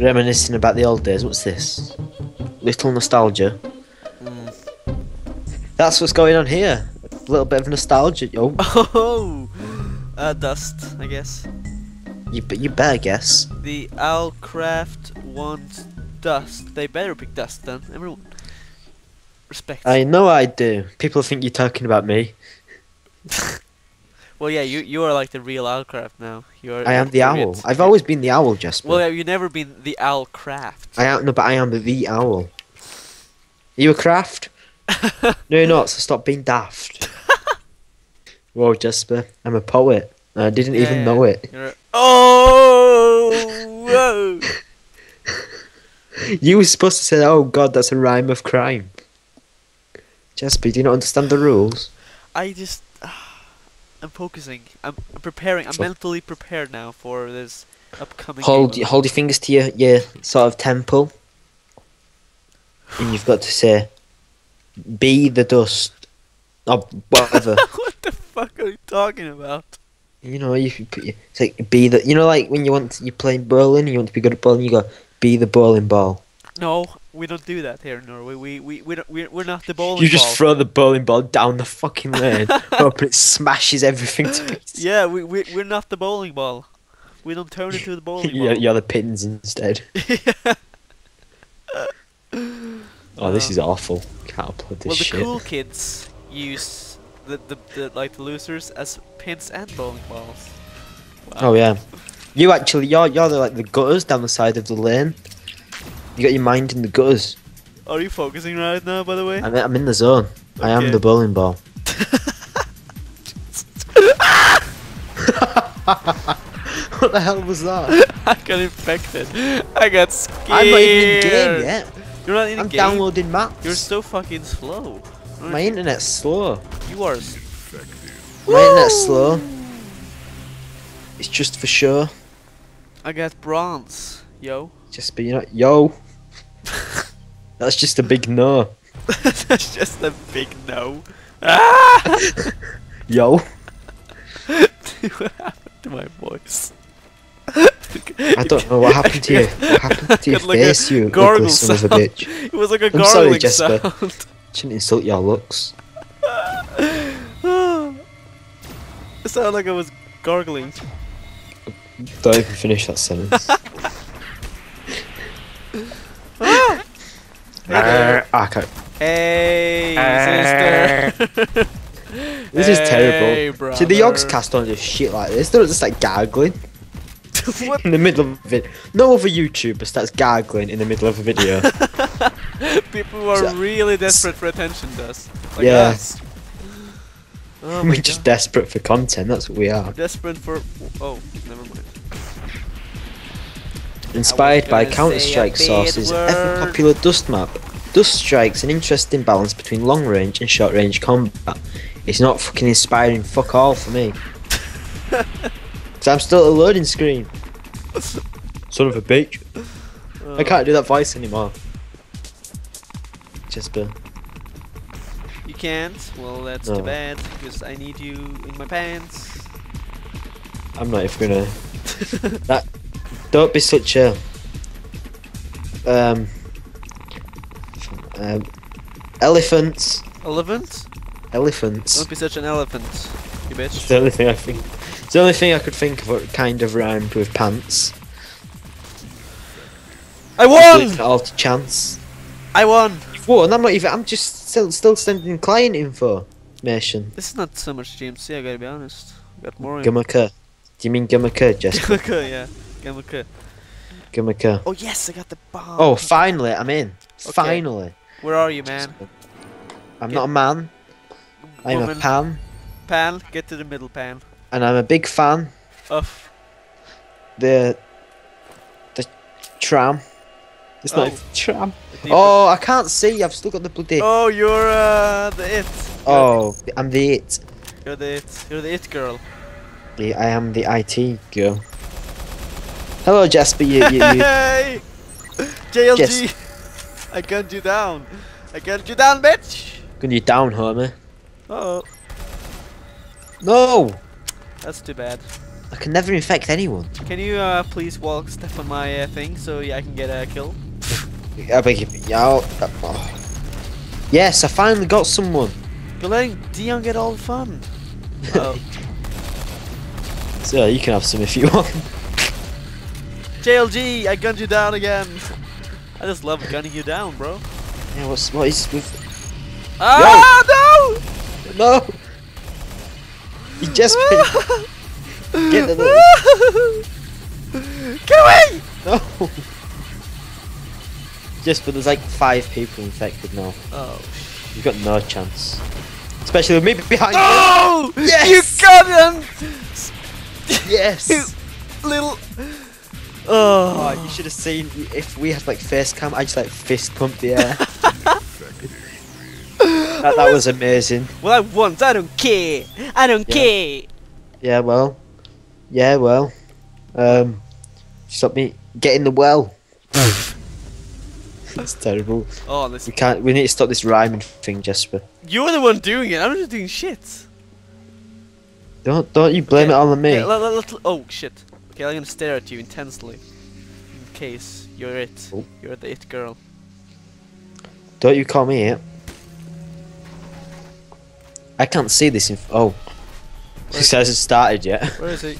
Reminiscing about the old days. What's this? Little nostalgia. Mm. That's what's going on here. A little bit of nostalgia. Oh, Oh, uh, dust, I guess. you, but you better guess. The Owlcraft wants dust. They better pick dust then. Everyone. Respect. I know I do. People think you're talking about me. well, yeah, you you are like the real Owlcraft now. You are. I am the owl. I've always been the owl, Jasper. Well, yeah, you've never been the Owlcraft. I am no, but I am the owl. Are you a craft? no, you're not. So stop being daft. Whoa, Jasper. I'm a poet. I didn't even Yeah, know it. A- oh, whoa. You were supposed to say, "Oh God, that's a rhyme of crime." Jasper, do you not understand the rules? I just. I'm focusing. I'm, I'm preparing. I'm Sure. mentally prepared now for this upcoming. Hold game. hold your fingers to your your sort of temple, and you've got to say, "Be the dust," or whatever. what the fuck are you talking about? you know, you should put your, it's like be the. You know, like when you want to, you're playing bowling, you want to be good at bowling, you go, "Be the bowling ball." No, we don't do that here in Norway. We we we don't, we're, we're not the bowling ball. You just ball. throw the bowling ball down the fucking lane, hope it smashes everything to pieces. yeah, we we we're not the bowling ball. We don't turn into the bowling you're, ball. you're the pins instead. Oh, this Uh, is awful. Can't upload this well, the shit. cool kids use the, the the like the losers as pins and bowling balls. Oh yeah, you actually you're you're the, like the gutters down the side of the lane. You got your mind in the gutters. Are you focusing right now, by the way? I'm I'm in the zone. I am the bowling ball. what the hell was that? I got infected. I got scared. I'm not even in game yet. You're not in I'm game. downloading maps. You're so fucking slow. My internet's slow. You are. s- My internet's slow. It's just for sure. I got bronze, yo. Just be you know, yo. That's just a big no. That's just a big no. Ah! Yo. what happened to my voice? I don't know what happened to you. What happened to your face, you ugly son of a bitch? It was like a I'm gargling sorry, Jasper. sound. Shouldn't insult your looks. it sounded like I was gargling. Don't even finish that sentence. Arr, I can't. Hey, sister. This is Hey, terrible. See, the Yogscast on just shit like this. They don't just like gargling what? in the middle of it. No other YouTuber starts gargling in the middle of a video. People are So- really desperate for attention does. Like Yeah. us. Oh We're just desperate for content. That's what we are. desperate for. Oh, never mind. Inspired by Counter-Strike Source's, ever popular Dust map. Dust strikes an interesting balance between long range and short range combat. It's not fucking inspiring fuck all for me. Cause I'm still at a loading screen. Son of a bitch. I Uh, can't do that voice anymore. Jasper. You can't. Well, that's No. too bad because I need you in my pants. I'm not even gonna. that. Don't be such a. Um. Um. Elephants. Elephant? Elephants. Don't be such an elephant, you It's bitch. the only thing I think. It's the only thing I could think of what kind of rhymed with pants. I won! all to chance. I won! Whoa, and I'm not even. I'm just still still sending client information. This is not so much GMC, I gotta be honest. Got more. Gumaka. Do you mean Gumaka, Jasper? Gamaka, yeah. Gamaka. Gumaka. Oh yes, I got the bomb. Oh, finally, I'm in. Okay. Finally. Where are you, man? I'm not a man. I'm a pan, Pan, get to the middle pan. and I'm a big fan. Of. The the tram. It's Oh. not a tram. Oh, I can't see. I've still got the bloody. Oh, you're uh, the it. Oh, I'm the it. You're the it. You're the it girl. The, I am the IT girl. Hello, Jasper. You, you, you. Hey! JLG! I gunned you down. I gunned you down, bitch! Gun you down, homie. Oh, No. that's too bad. I can never infect anyone. Can you uh, please walk step on my uh, thing so yeah, I can get a kill? I beg your yeah, I'll- uh, oh. Yes, I finally got someone. You're letting Dion get all the fun. oh, So you can have some if you want. JLG, I gunned you down again. I just love gunning you down, bro. Yeah, what's what is with Ah no! no? You just get the Get away! no. Just but there's like five people infected now. Oh. You've got no chance. Especially with me behind Oh! Yes! You got him! you. Yes. Little. Oh, Oh. you should have seen if we had like face cam. I just like fist pumped the air. that, that was amazing. Well, I won. I don't care. I don't Yeah. care. Yeah, well, yeah, well, um, stop me getting the well. That's terrible. Oh, this. We can't. We need to stop this rhyming thing, Jasper. You're the one doing it. I'm just doing shit. Don't don't you blame Okay, it on me. Okay, let- let- let- oh shit. Okay, I'm gonna stare at you intensely. In case you're it. Oh. You're the it girl. Don't you call me it. I can't see this. Inf- oh, this hasn't started yet. Where is he?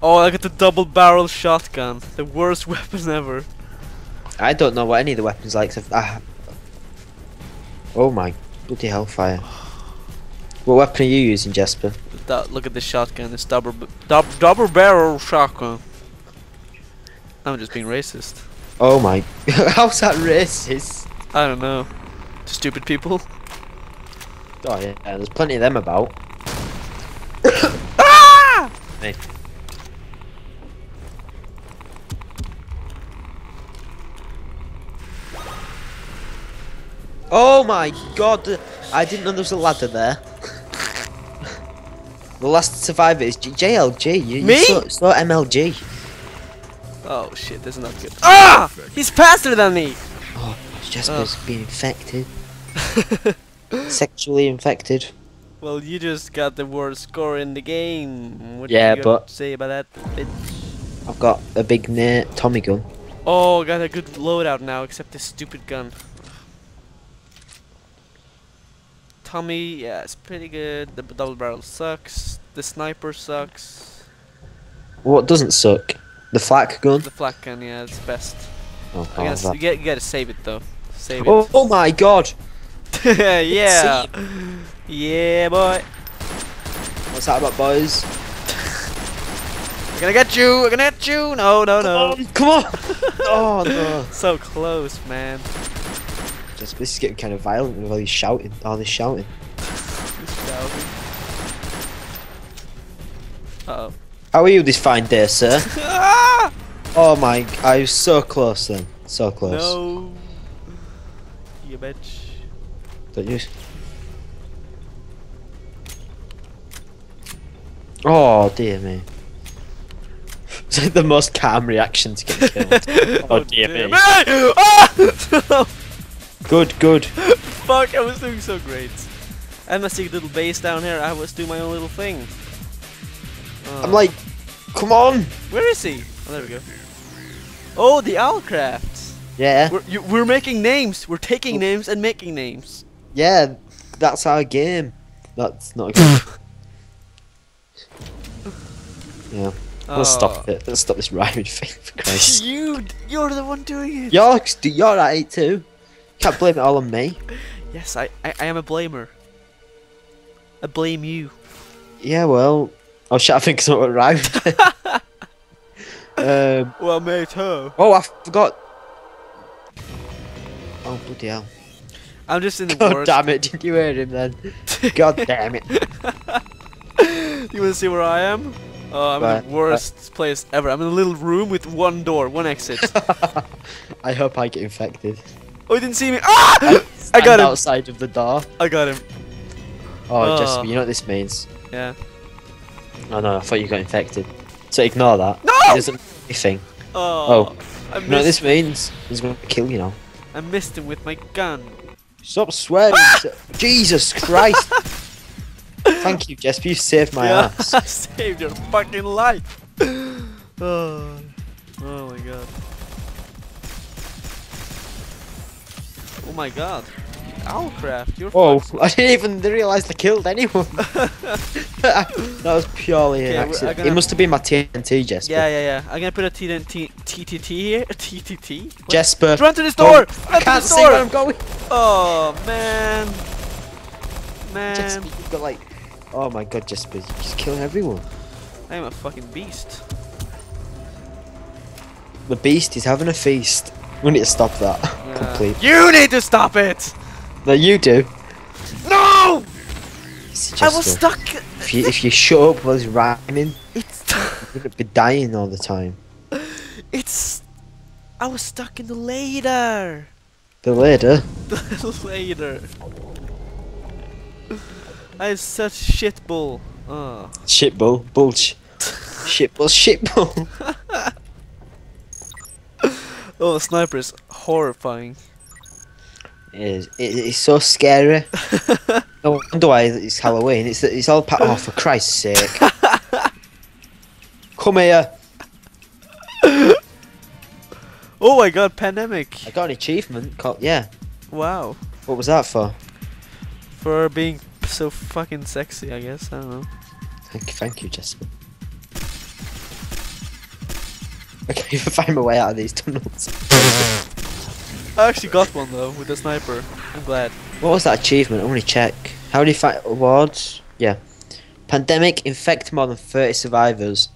Oh, I got the double barrel shotgun. The worst weapon ever. I don't know what any of the weapons like. so- Ah. Oh my bloody hellfire! What weapon are you using, Jasper? That, look at this shotgun. this double, dub, double barrel shotgun. I'm just being racist. Oh my! How's that racist? I don't know. Stupid people. Oh yeah, there's plenty of them about. Ah! Hey. Oh my god! I didn't know there was a ladder there. The last survivor is J- JLG. You, Me? You saw, saw MLG. Oh shit, this is not good. Ah! He's faster than me! Oh, Jasper's been infected. Sexually infected. Well, you just got the worst score in the game. What Yeah, you but- to say about that, bitch? I've got a big na- Tommy gun. Oh, got a good loadout now, except this stupid gun. Tommy, yeah, it's pretty good. The double barrel sucks. The sniper sucks. What doesn't suck? The flak gun. The flak gun, yeah, it's best. Oh, I guess you, get, you gotta save it though. Save oh, oh my god! yeah. Yeah, boy. What's that about, boys? We're gonna get you. We're gonna get you. No, no, no. Come on! oh no! So close, man. Just this is getting kind of violent with all these shouting. All this shouting. Uh oh. How are you this fine day, sir? oh my! I was so close then. So close. No. You bitch. Don't you? Oh dear me. It's like the most calm reaction to get killed. Oh, dear me. Ah! Good, good. Fuck, I was doing so great. I had my secret little base down here. I was doing my own little thing. Uh. I'm Oh. like, come on. where is he? Oh, there we go. Oh, the Owlcraft. Yeah, We're, you, we're making names. We're taking oh. names and making names. yeah. That's our game. That's not a good. yeah. Let's stop Oh. it. Let's stop this rhyming thing for Christ. You, you're the one doing it. you're you're at it too. Can't blame it all on me. Yes, I, I, I am a blamer. I blame you. Yeah, well, oh shit, I think someone rhymed. um. Well, mate, huh? Oh, I forgot. Oh bloody hell! I'm just in the God worst. damn it! Did you hear him then? God damn it! You wanna see where I am? Oh, I'm in the worst place ever. I'm in a little room with one door, one exit. I hope I get infected. Oh, he didn't see me. Ah! I Stand got him. outside of the door. I got him. Oh, Oh. You know what this means? Yeah. Oh no, I thought you got infected. So ignore that. No! It doesn't mean anything. Oh. I You know what this means? He's gonna kill you now. I missed him with my gun. Stop swearing. Ah! Jesus Christ! Thank you, Jesper. You saved my yeah, ass. I saved your fucking life. oh, oh my god. Oh my god. Owlcraft, you're Whoa! fucked. I didn't even realise I killed anyone. that was purely Okay, an accident. gonna- It must have been my TNT, Jesper. Yeah, yeah, yeah. I'm gonna put a TNT TTT here. TTT. Jesper. Run to this door! I Run to can't see where! I'm going. Oh man, man, Jesper, you've got like. Oh my god, Jesper, you're just killing everyone. I am a fucking beast. The beast is having a feast. We need to stop that. Yeah. Complete. You need to stop it! No, you do. No! I was stuck. If you if you shut up while he's rhyming, It's you're gonna be dying all the time. it's. I was stuck in the later. The later. The later. I have such shit bull. Oh. Shit bull. Bulch. shit bull. Shit bull. Oh, the sniper is horrifying. It is. It, it's so scary. No wonder why it's Halloween. It's it's all part. Oh, for Christ's sake! Come here. Oh my god, pandemic. I got an achievement. Called, yeah. Wow. What was that for? For being so fucking sexy, I guess. I don't know. Thank you, thank you, Jesper. I can't even find my way out of these tunnels. I actually got one though with the sniper. I'm glad. What was that achievement? I want to check. How do you find awards? Yeah. Pandemic infect more than 30 survivors.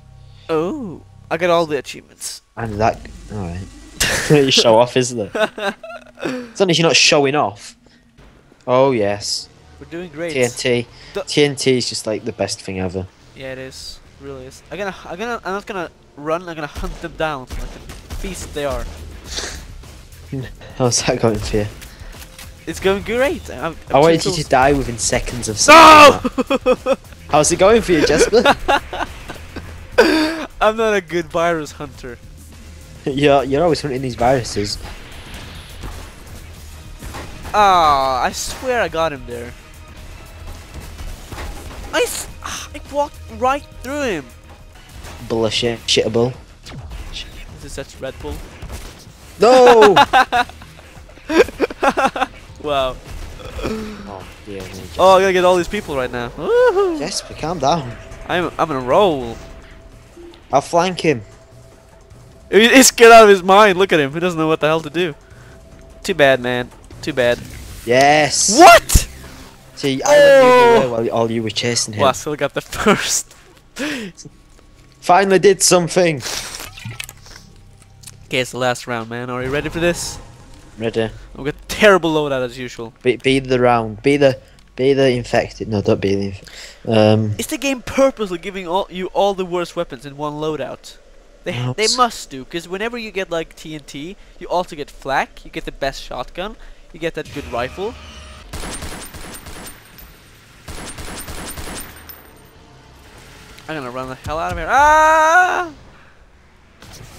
Oh, I got all the achievements. And that. Alright. you show off, isn't it? As long as you're not showing off. Oh, yes. We're doing great. TNT. The- TNT is just like the best thing ever. Yeah, it is. Really is. I'm gonna, I'm gonna, I'm not gonna run. I'm gonna hunt them down like a beast they are. How's that going for you? It's going great. I'm, I'm I wanted you to die within seconds of No! How's it going for you, Jesper? I'm not a good virus hunter. you're, you're always hunting these viruses. Ah, I swear I got him there. I walked right through him. Bullshit. Shittable. This is such Red Bull. No! Wow. oh, yeah, no, Oh, I gotta get all these people right now. Woohoo. Jesper, calm down. I'm, I'm on a roll. I'll flank him. He- He's scared out of his mind. Look at him. He doesn't know what the hell to do. Too bad, man. Too bad. Yes. What? See, I Oh! other while all you were chasing him. Well, I still got the first. Finally did something. Okay, it's the last round, man. Are you ready for this? Ready. I've got terrible loadout as usual. Be, be the round. Be the be the infected. No, don't be the. Inf- um. Is the game purposely giving all you all the worst weapons in one loadout? They they must do, because whenever you get like TNT, you also get flak, you get the best shotgun, you get that good rifle. I'm gonna run the hell out of here. Ah!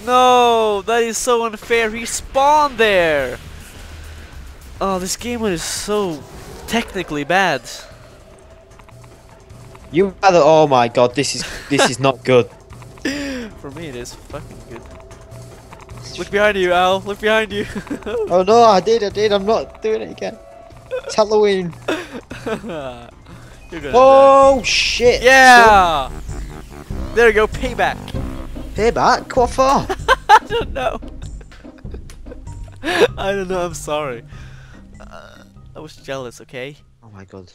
No, that is so unfair. He spawned there. Oh, this game is so technically bad. You rather. Oh my god, this is this is not good. For me, it is fucking good. Look behind you, Al. Look behind you. Oh no, I did, I did. I'm not doing it again. It's Halloween. Oh shit. die. Yeah. There you go. Payback. Payback. What for? I don't know. I don't know. I'm sorry. Uh, I was jealous. Okay. oh my god.